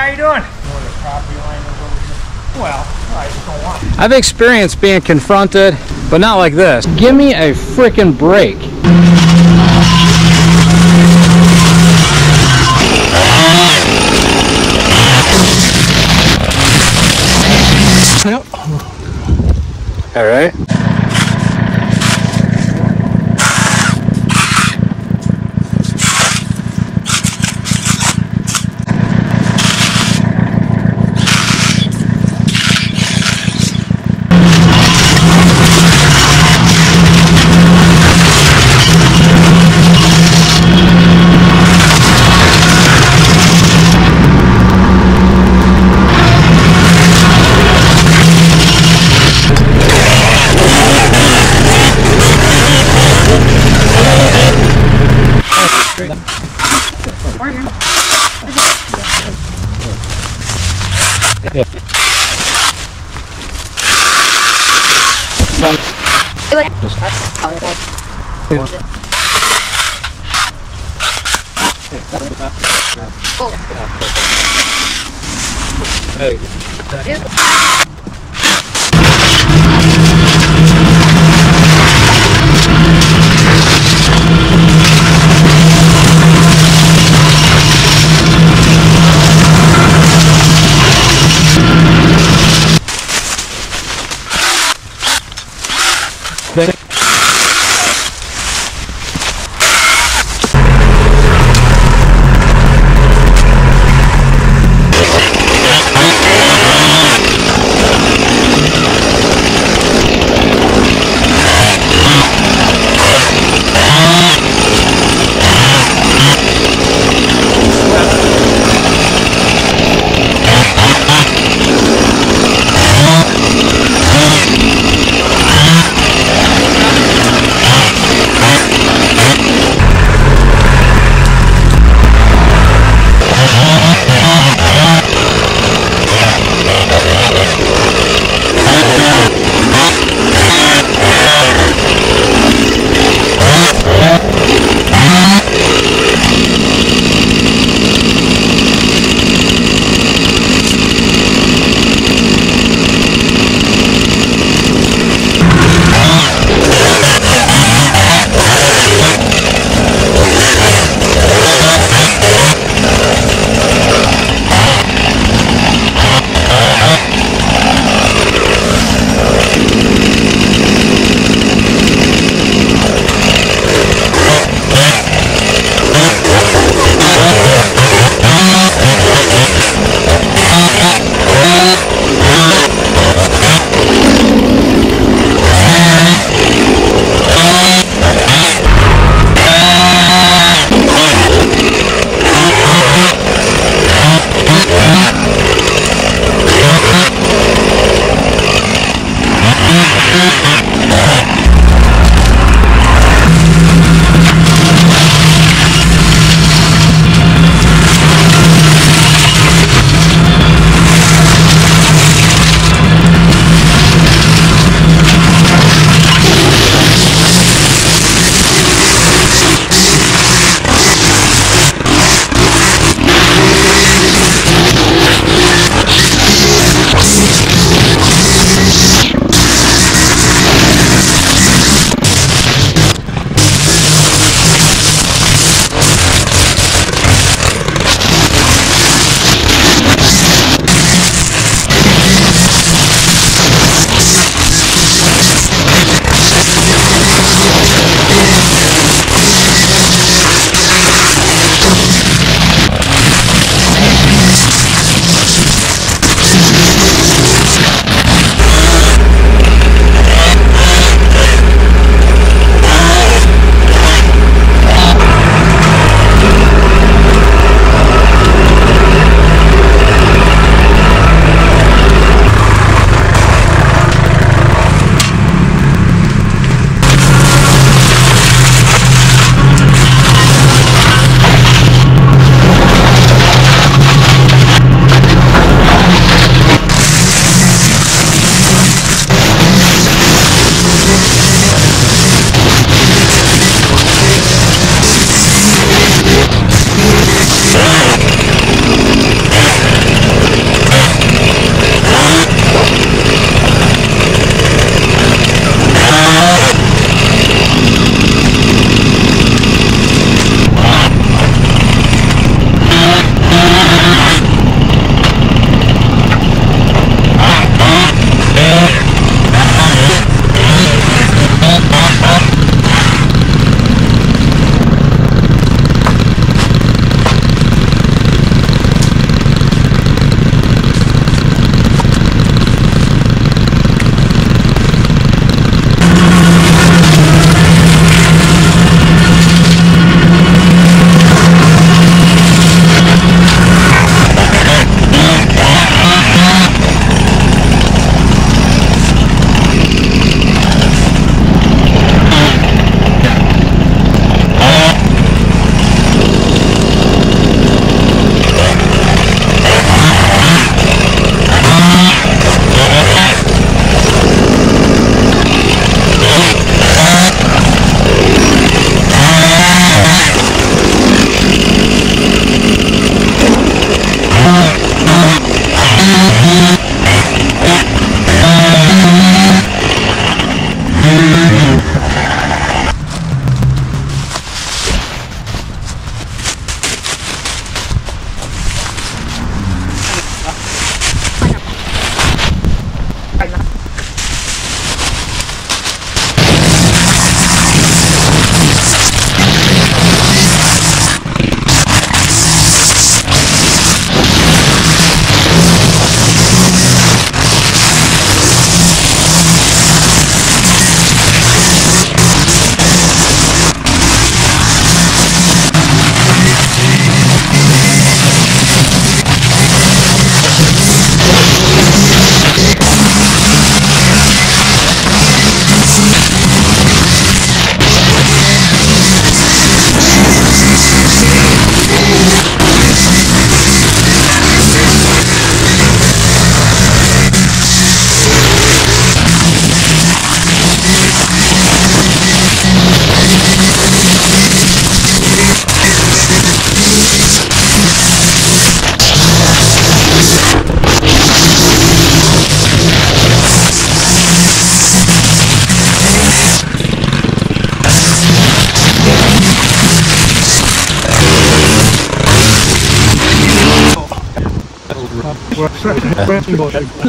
how you doing? Well, I just don't want I've experienced being confronted, but not like this. Give me a freaking break. All right. Hey.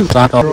Stop.